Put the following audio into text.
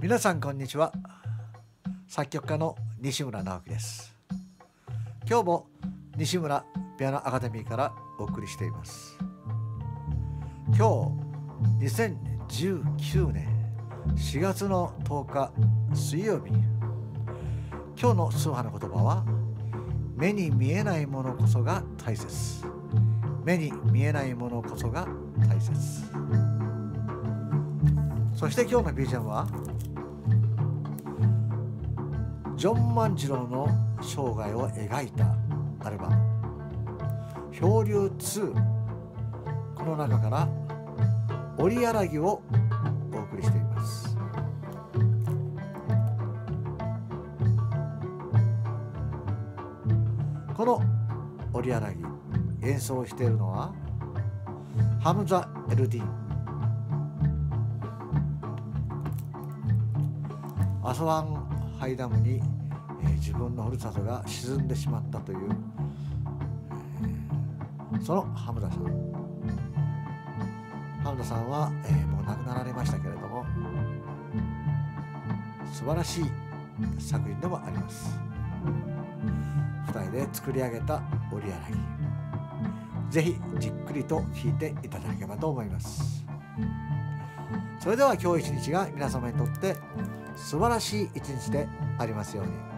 皆さんこんにちは。作曲家の西村直樹です。今日も西村ピアノアカデミーからお送りしています。今日2019年4月の10日水曜日。今日の通販の言葉は目に見えないものこそが大切。目に見えないものこそがそして今日の BGM は？ジョン万次郎の生涯を描いたアルバム「漂流2」この中から「折柳」をお送りしています。この「折柳」演奏しているのはハムザ・エルディン。アソワンハイダムに、えー、自分のふるさとが沈んでしまったという、えー、そのハムダさん。ハムダさんは、えー、もう亡くなられましたけれども素晴らしい作品でもあります。2人で作り上げた折り柳。ぜひじっくりと聴いていただければと思います。それでは今日一日が皆様にとって素晴らしい一日でありますように。